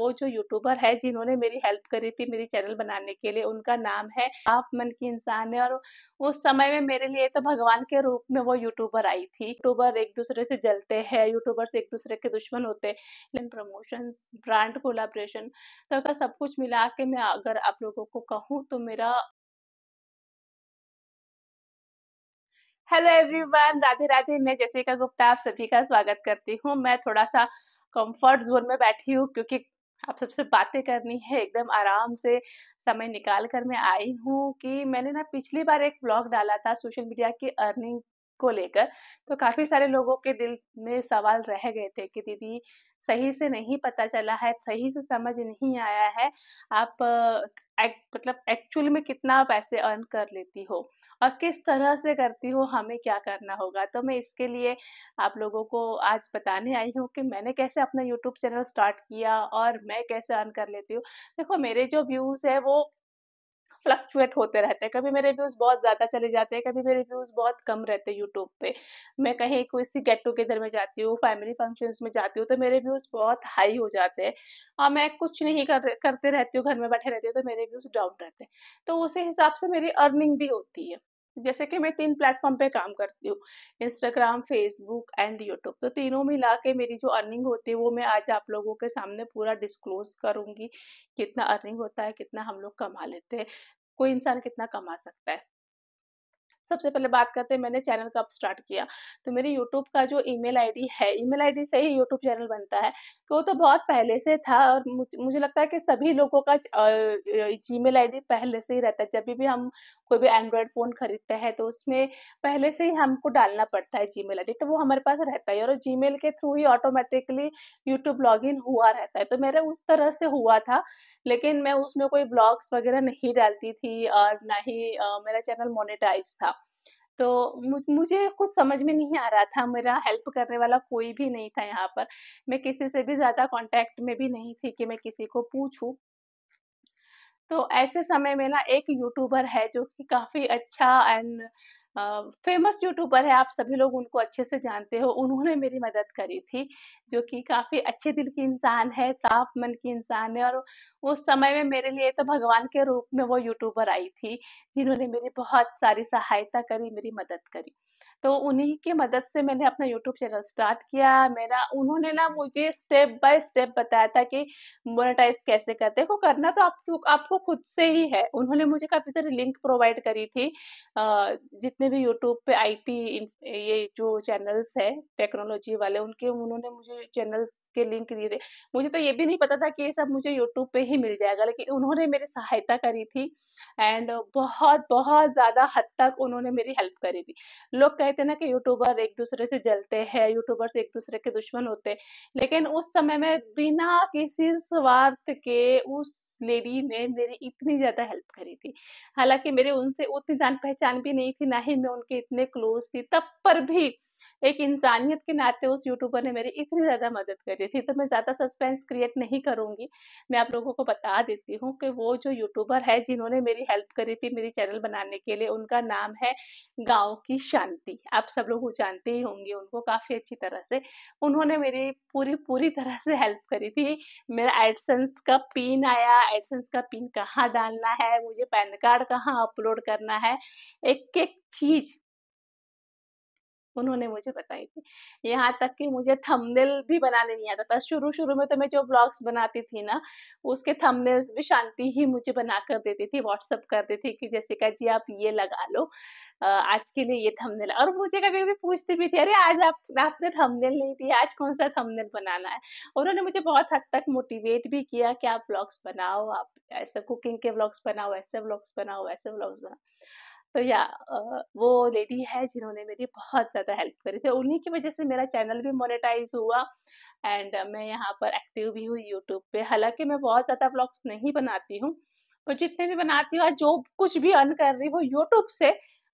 वो जो यूट्यूबर है, जिन्होंने मेरी हेल्प करी थी मेरी चैनल बनाने के लिए, उनका नाम है आप मन की इंसान है। और उस समय में मेरे लिए तो भगवान के रूप में वो यूट्यूबर आई थी। यूट्यूबर एक दूसरे से जलते हैं यूट्यूबर्स एक दूसरे के दुश्मन होते हैं। प्रमोशन ब्रांड कोलाब्रेशन तो अगर सब कुछ मिला के मैं अगर आप लोगों को कहूँ तो मेरा हेलो एवरीवन राधे राधे, मैं जैसिका गुप्ता, आप सभी का स्वागत करती हूँ। मैं थोड़ा सा कंफर्ट जोन में बैठी हूँ, क्योंकि आप सबसे बातें करनी है एकदम आराम से समय निकाल कर मैं आई हूँ कि मैंने ना पिछली बार एक ब्लॉग डाला था सोशल मीडिया की अर्निंग को लेकर तो काफ़ी सारे लोगों के दिल में सवाल रह गए थे कि दीदी सही से नहीं पता चला है सही से समझ नहीं आया है आप एक, मतलब एक्चुअल में कितना पैसे अर्न कर लेती हो? और किस तरह से करती हो, हमें क्या करना होगा? तो मैं इसके लिए आप लोगों को आज बताने आई हूँ कि मैंने कैसे अपना यूट्यूब चैनल स्टार्ट किया और मैं कैसे अर्न कर लेती हूँ। देखो, मेरे जो व्यूज़ है वो फ्लक्चुएट होते रहते हैं। कभी मेरे व्यूज़ बहुत ज़्यादा चले जाते हैं, कभी मेरे व्यूज़ बहुत कम रहते हैं यूट्यूब पे। मैं कहीं कोई सी गेट टुगेदर में जाती हूँ, फैमिली फ़ंक्शंस में जाती हूँ तो मेरे व्यूज़ बहुत हाई हो जाते हैं। और मैं कुछ नहीं कर, करते रहती हूँ, घर में बैठे रहती हूँ तो मेरे व्यूज़ डाउन रहते हैं। तो उसी हिसाब से मेरी अर्निंग भी होती है। जैसे कि मैं तीन प्लेटफॉर्म पे काम करती हूँ इंस्टाग्राम फेसबुक एंड यूट्यूब तो तीनों मिला के मेरी जो अर्निंग होती है, वो मैं आज आप लोगों के सामने पूरा डिस्क्लोज करूँगी, कितना अर्निंग होता है, कितना हम लोग कमा लेते हैं, कोई इंसान कितना कमा सकता है। सबसे पहले बात करते हैं, मैंने चैनल कब स्टार्ट किया? तो मेरी यूट्यूब का जो ईमेल आईडी है, ईमेल आईडी से ही यूट्यूब चैनल बनता है। तो वो तो बहुत पहले से था और मुझे लगता है कि सभी लोगों का जीमेल आईडी पहले से ही रहता है। जब भी हम कोई भी एंड्रॉयड फ़ोन खरीदते हैं तो उसमें पहले से ही हमको डालना पड़ता है जी मेल तो वो हमारे पास रहता है और जी के थ्रू ही ऑटोमेटिकली यूट्यूब लॉगिन हुआ रहता है। तो मेरा उस तरह से हुआ था, लेकिन मैं उसमें कोई ब्लॉग्स वगैरह नहीं डालती थी और ना ही मेरा चैनल मोनेटाइज था। तो मुझे कुछ समझ में नहीं आ रहा था, मेरा हेल्प करने वाला कोई भी नहीं था यहाँ पर। मैं किसी से भी ज़्यादा कांटेक्ट में भी नहीं थी कि मैं किसी को पूछूँ। तो ऐसे समय में ना एक यूट्यूबर है जो कि काफ़ी अच्छा एंड फ़ेमस यूट्यूबर है, आप सभी लोग उनको अच्छे से जानते हो, उन्होंने मेरी मदद करी थी, जो कि काफ़ी अच्छे दिल की इंसान है, साफ़ मन की इंसान है और उस समय में मेरे लिए तो भगवान के रूप में वो यूट्यूबर आई थी, जिन्होंने मेरी बहुत सारी सहायता करी, मेरी मदद करी। तो उन्हीं की मदद से मैंने अपना यूट्यूब चैनल स्टार्ट किया। मेरा, उन्होंने ना मुझे स्टेप बाय स्टेप बताया था कि मोनेटाइज कैसे करते हैं। करना तो आपको आपको खुद से ही है। उन्होंने मुझे काफ़ी सारी लिंक प्रोवाइड करी थी। जितने भी यूट्यूब पे आईटी ये जो चैनल्स है टेक्नोलॉजी वाले, उनके, उन्होंने मुझे चैनल्स के लिंक दिए थे। मुझे तो ये भी नहीं पता था कि ये सब मुझे यूट्यूब पे ही मिल जाएगा, लेकिन उन्होंने मेरी सहायता करी थी एंड बहुत बहुत ज़्यादा हद तक उन्होंने मेरी हेल्प करी थी। लोग कहते ना कि यूट्यूबर एक दूसरे से जलते हैं यूट्यूबर्स एक दूसरे के दुश्मन होते हैं, लेकिन उस समय में बिना किसी स्वार्थ के उस लेडी ने मेरी इतनी ज़्यादा हेल्प करी थी। हालाँकि मेरे उनसे उतनी जान पहचान भी नहीं थी, ना ही मैं उनके इतने क्लोज थी, तब पर भी एक इंसानियत के नाते उस यूट्यूबर ने मेरी इतनी ज़्यादा मदद करी थी तो मैं ज़्यादा सस्पेंस क्रिएट नहीं करूँगी। मैं आप लोगों को बता देती हूँ कि वो जो यूट्यूबर है, जिन्होंने मेरी हेल्प करी थी मेरी चैनल बनाने के लिए, उनका नाम है गाँव की शांति। आप सब लोग जानते ही होंगे उनको काफ़ी अच्छी तरह से। उन्होंने मेरी पूरी पूरी तरह से हेल्प करी थी। मेरा एडसेंस का पिन आया। एडसेंस का पिन कहाँ डालना है? मुझे पैन कार्ड कहाँ अपलोड करना है? एक एक चीज़ उन्होंने मुझे बताई थी। यहाँ तक कि मुझे थंबनेल भी बनाने नहीं आता था। शुरू शुरू में तो मैं जो ब्लॉग्स बनाती थी ना, उसके थंबनेल्स भी शांति ही मुझे बना कर देती थी व्हाट्सअप कर देती थी कि जैसिका जी, आप ये लगा लो आज के लिए ये थंबनेल और मुझे कभी कभी पूछती भी थी, अरे, आज आप, आपने थंबनेल नहीं दिया आज कौन सा थंबनेल बनाना है? उन्होंने मुझे बहुत हद तक मोटिवेट भी किया कि आप ब्लॉग्स बनाओ, आप ऐसे कुकिंग के ब्लॉग्स बनाओ, ऐसे ब्लॉग्स बनाओ ऐसे ब्लॉग्स बनाओ। तो या वो लेडी है जिन्होंने मेरी बहुत ज़्यादा हेल्प करी थी। उन्हीं की वजह से मेरा चैनल भी मोनेटाइज हुआ एंड मैं यहाँ पर एक्टिव भी हुई यूट्यूब पे। हालाँकि मैं बहुत ज़्यादा ब्लॉग्स नहीं बनाती हूँ तो जितने भी बनाती हूँ जो कुछ भी अर्न कर रही हूँ यूट्यूब से,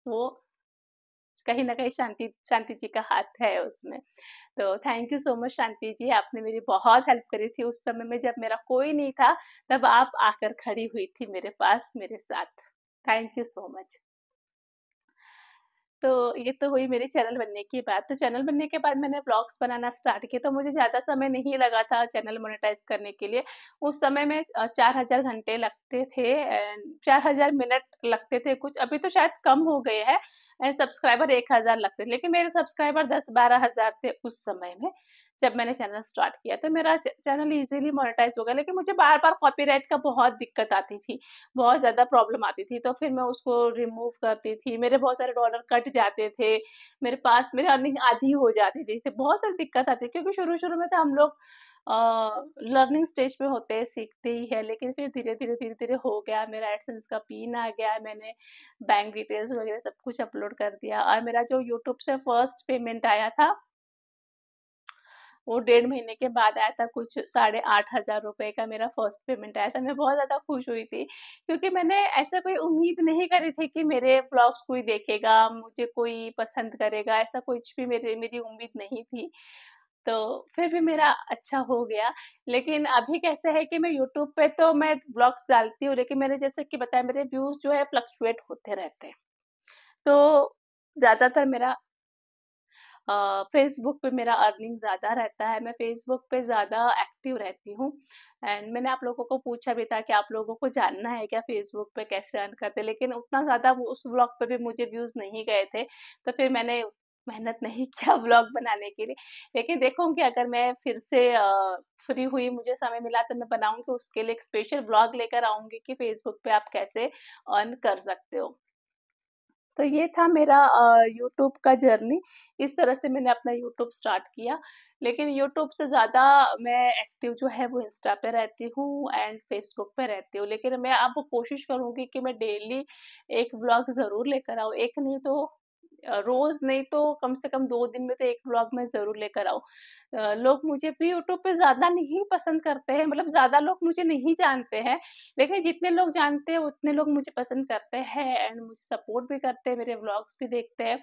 वो कहीं ना कहीं शांति शांति जी का हाथ है उसमें। तो thank you so much Shanti ji, आपने मेरी बहुत हेल्प करी थी उस समय में जब मेरा कोई नहीं था, तब आप आकर खड़ी हुई थी मेरे पास, मेरे साथ। थैंक यू सो मच तो ये तो हुई मेरे चैनल बनने की बात। तो चैनल बनने के बाद मैंने ब्लॉग्स बनाना स्टार्ट किया तो मुझे ज़्यादा समय नहीं लगा था चैनल मोनेटाइज़ करने के लिए। उस समय में चार हज़ार घंटे लगते थे चार हज़ार मिनट लगते थे कुछ, अभी तो शायद कम हो गए हैं सब्सक्राइबर 1000 लगते थे, लेकिन मेरे सब्सक्राइबर दस बारह हज़ार थे उस समय में। जब मैंने चैनल स्टार्ट किया तो मेरा चैनल इजीली मोनेटाइज हो गया। लेकिन मुझे बार बार कॉपीराइट का बहुत दिक्कत आती थी, बहुत ज़्यादा प्रॉब्लम आती थी तो फिर मैं उसको रिमूव करती थी। मेरे बहुत सारे डॉलर कट जाते थे, मेरे पास, मेरी अर्निंग आधी हो जाती थी तो बहुत सारी दिक्कत आती क्योंकि शुरू शुरू में तो हम लोग लर्निंग स्टेज पे होते हैं, सीखते ही है, लेकिन फिर धीरे धीरे धीरे धीरे हो गया। मेरा एडसेंस का पिन आ गया, मैंने बैंक डिटेल्स वगैरह सब कुछ अपलोड कर दिया। और मेरा जो यूट्यूब से फ़र्स्ट पेमेंट आया था वो डेढ़ महीने के बाद आया था, कुछ साढ़े आठ हज़ार रुपये का मेरा फ़र्स्ट पेमेंट आया था। मैं बहुत ज़्यादा खुश हुई थी, क्योंकि मैंने ऐसा कोई उम्मीद नहीं करी थी कि मेरे ब्लॉग्स कोई देखेगा, मुझे कोई पसंद करेगा, ऐसा कुछ भी मेरे, मेरी उम्मीद नहीं थी। तो फिर भी मेरा अच्छा हो गया, लेकिन अभी कैसे है कि मैं यूट्यूब पे तो मैं ब्लॉग्स डालती हूँ, लेकिन मैंने जैसे कि बताया, मेरे व्यूज़ जो है फ्लक्चुएट होते रहते हैं। तो ज़्यादातर मेरा फेसबुक पे मेरा अर्निंग ज़्यादा रहता है, मैं फेसबुक पे ज़्यादा एक्टिव रहती हूँ। एंड मैंने आप लोगों को पूछा भी था कि आप लोगों को जानना है क्या फेसबुक पे कैसे अर्न करते लेकिन उतना ज़्यादा उस ब्लॉग पे भी मुझे व्यूज़ नहीं गए थे तो फिर मैंने मेहनत नहीं किया ब्लॉग बनाने के लिए। लेकिन देखूँगी, अगर मैं फिर से फ्री हुई, मुझे समय मिला तो मैं बनाऊँगी उसके लिए एक स्पेशल ब्लॉग लेकर आऊँगी कि फेसबुक पे आप कैसे अर्न कर सकते हो। तो ये था मेरा यूट्यूब का जर्नी। इस तरह से मैंने अपना यूट्यूब स्टार्ट किया। लेकिन यूट्यूब से ज़्यादा मैं एक्टिव जो है वो इंस्टा पे रहती हूँ एंड फेसबुक पे रहती हूँ। लेकिन मैं अब कोशिश करूँगी कि मैं डेली एक ब्लॉग ज़रूर लेकर आऊँ। एक नहीं तो रोज नहीं तो कम से कम दो दिन में तो एक ब्लॉग मैं ज़रूर लेकर आऊँ। लोग मुझे भी यूट्यूब पे ज़्यादा नहीं पसंद करते हैं मतलब ज़्यादा लोग मुझे नहीं जानते हैं, लेकिन जितने लोग जानते हैं उतने लोग मुझे पसंद करते हैं एंड मुझे सपोर्ट भी करते हैं, मेरे ब्लॉग्स भी देखते हैं।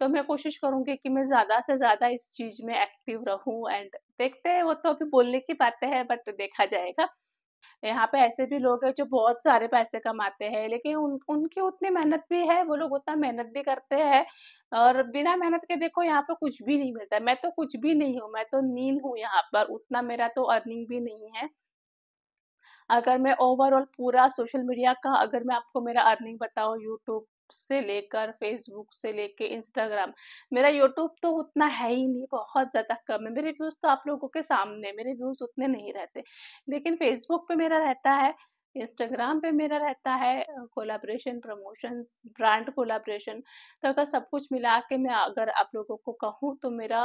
तो मैं कोशिश करूँगी कि मैं ज़्यादा से ज़्यादा इस चीज़ में एक्टिव रहूँ एंड देखते हैं, वो तो अभी बोलने की बातें हैं बट देखा जाएगा। यहाँ पे ऐसे भी लोग हैं जो बहुत सारे पैसे कमाते हैं, लेकिन उन, उनकी उतनी मेहनत भी है, वो लोग उतना मेहनत भी करते हैं और बिना मेहनत के देखो यहाँ पे कुछ भी नहीं मिलता मैं तो कुछ भी नहीं हूँ, मैं तो नील हूँ यहाँ पर, उतना मेरा तो अर्निंग भी नहीं है। अगर मैं ओवरऑल पूरा सोशल मीडिया का, अगर मैं आपको मेरा अर्निंग बताऊँ यूट्यूब से लेकर फेसबुक से लेकर इंस्टाग्राम मेरा यूट्यूब तो उतना है ही नहीं, बहुत ज़्यादा कम है। मेरे व्यूज़ तो आप लोगों के सामने मेरे व्यूज़ उतने नहीं रहते। लेकिन फेसबुक पे मेरा रहता है इंस्टाग्राम पे मेरा रहता है कोलाब्रेशन प्रमोशन ब्रांड कोलाब्रेशन तो अगर सब कुछ मिला के मैं अगर आप लोगों को कहूँ तो मेरा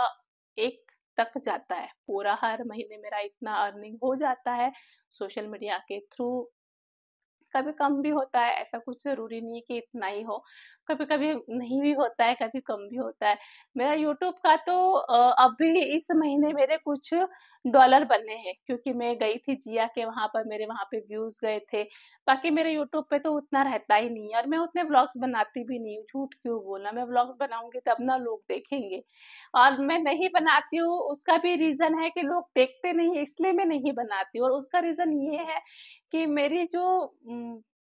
एक तक जाता है। पूरा हर महीने मेरा इतना अर्निंग हो जाता है सोशल मीडिया के थ्रू कभी कम भी होता है, ऐसा कुछ ज़रूरी नहीं है कि इतना ही हो। कभी कभी नहीं भी होता है, कभी कम भी होता है। मेरा यूट्यूब का तो अभी इस महीने मेरे कुछ डॉलर बने हैं, क्योंकि मैं गई थी जिया के, वहाँ पर मेरे वहाँ पे व्यूज़ गए थे। बाकी मेरे यूट्यूब पे तो उतना रहता ही नहीं है और मैं उतने ब्लॉग्स बनाती भी नहीं हूँ। झूठ क्यों बोलना? मैं ब्लॉग्स बनाऊँगी तब ना लोग देखेंगे। और मैं नहीं बनाती हूँ, उसका भी रीज़न है कि लोग देखते नहीं इसलिए मैं नहीं बनाती हूँ। और उसका रीज़न ये है कि मेरी जो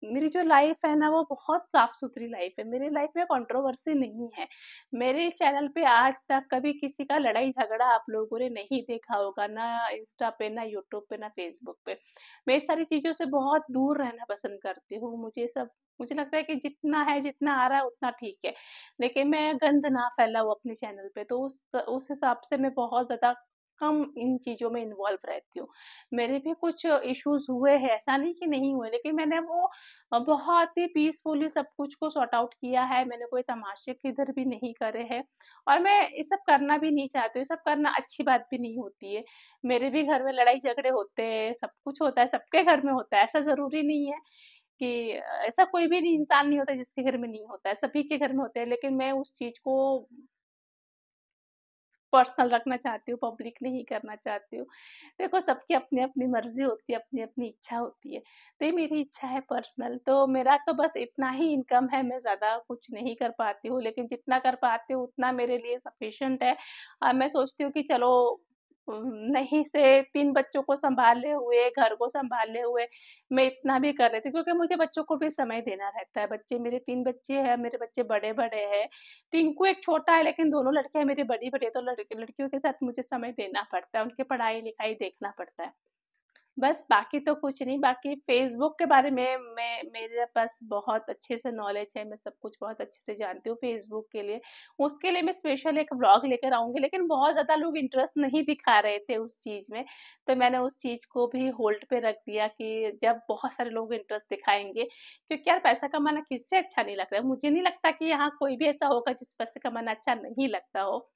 मेरी जो लाइफ है ना, वो बहुत साफ़ सुथरी लाइफ है। मेरी लाइफ में कंट्रोवर्सी नहीं है। मेरे चैनल पे आज तक कभी किसी का लड़ाई झगड़ा आप लोगों ने नहीं देखा होगा, ना इंस्टा पे, ना यूट्यूब पे, ना फेसबुक पे। मैं सारी चीज़ों से बहुत दूर रहना पसंद करती हूँ। मुझे सब, मुझे लगता है कि जितना है, जितना आ रहा है, उतना ठीक है। लेकिन मैं गंद ना फैलाऊँ अपने चैनल पे तो उस उस हिसाब से मैं बहुत ज़्यादा कम इन चीज़ों में इन्वॉल्व रहती हूँ। मेरे भी कुछ इश्यूज़ हुए हैं, ऐसा नहीं कि नहीं हुए, लेकिन मैंने वो बहुत ही पीसफुली सब कुछ को सॉर्ट आउट किया है, मैंने कोई तमाशे किधर भी नहीं करे हैं और मैं ये सब करना भी नहीं चाहती हूँ सब करना अच्छी बात भी नहीं होती है। मेरे भी घर में लड़ाई झगड़े होते हैं, सब कुछ होता है, सबके घर में होता है, ऐसा ज़रूरी नहीं है कि ऐसा कोई भी इंसान नहीं होता जिसके घर में नहीं होता है, सभी के घर में होते हैं, लेकिन मैं उस चीज़ को पर्सनल रखना चाहती हूँ पब्लिक नहीं करना चाहती हूँ। देखो, सबकी अपनी अपनी मर्ज़ी होती है अपनी अपनी इच्छा होती है। तो ये मेरी इच्छा है पर्सनल तो मेरा तो बस इतना ही इनकम है, मैं ज़्यादा कुछ नहीं कर पाती हूँ, लेकिन जितना कर पाती हूँ, उतना मेरे लिए सफिशेंट है। और मैं सोचती हूँ कि चलो नहीं से तीन बच्चों को संभाले हुए, घर को संभाले हुए, मैं इतना भी कर रही थी, क्योंकि मुझे बच्चों को भी समय देना रहता है। बच्चे मेरे तीन बच्चे हैं, मेरे बच्चे बड़े बड़े हैं टिंकू एक छोटा है, लेकिन दोनों लड़के हैं मेरी बड़ी बड़ी तो लड़के, लड़कियों के साथ मुझे समय देना पड़ता है, उनकी पढ़ाई लिखाई देखना पड़ता है। बस बाकी तो कुछ नहीं, बाकी फेसबुक के बारे में मैं, मेरे पास बहुत अच्छे से नॉलेज है, मैं सब कुछ बहुत अच्छे से जानती हूँ फेसबुक के लिए। उसके लिए मैं स्पेशल एक व्लॉग लेकर आऊँगी, लेकिन बहुत ज़्यादा लोग इंटरेस्ट नहीं दिखा रहे थे उस चीज़ में। तो मैंने उस चीज़ को भी होल्ड पे रख दिया कि जब बहुत सारे लोग इंटरेस्ट दिखाएँगे, क्योंकि यार पैसा कमाना किससे अच्छा नहीं लगता मुझे नहीं लगता कि यहाँ कोई भी ऐसा होगा जिस पैसे कमाना अच्छा नहीं लगता हो।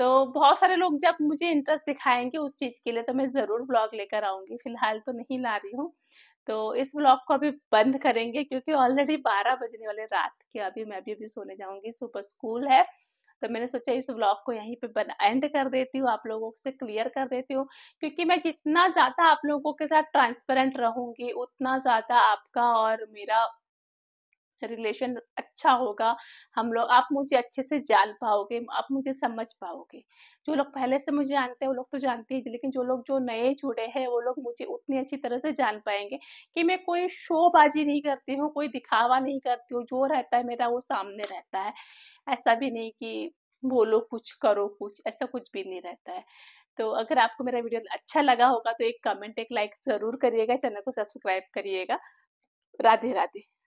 तो बहुत सारे लोग जब मुझे इंटरेस्ट दिखाएँगे उस चीज़ के लिए तो मैं ज़रूर ब्लॉग लेकर आऊँगी। फ़िलहाल तो नहीं ला रही हूँ। तो इस ब्लॉग को अभी बंद करेंगे क्योंकि ऑलरेडी बारह बजने वाले रात के अभी मैं भी, अभी सोने जाऊँगी। सुबह स्कूल है। तो मैंने सोचा इस ब्लॉग को यहीं पे बन एंड कर देती हूँ। आप लोगों से क्लियर कर देती हूँ। क्योंकि मैं जितना ज़्यादा आप लोगों के साथ ट्रांसपेरेंट रहूँगी, उतना ज़्यादा आपका और मेरा रिलेशन अच्छा होगा, हम लोग, आप मुझे अच्छे से जान पाओगे, आप मुझे समझ पाओगे। जो लोग पहले से मुझे जानते हैं, वो लोग तो जानते ही लेकिन जो लोग जो नए जुड़े हैं, वो लोग मुझे उतनी अच्छी तरह से जान पाएँगे कि मैं कोई शोबाजी नहीं करती हूँ, कोई दिखावा नहीं करती हूँ, जो रहता है मेरा वो सामने रहता है। ऐसा भी नहीं कि बोलो कुछ, करो कुछ, ऐसा कुछ भी नहीं रहता है। तो अगर आपको मेरा वीडियो अच्छा लगा होगा तो एक कमेंट, एक लाइक ज़रूर करिएगा, चैनल को सब्सक्राइब करिएगा। राधे राधे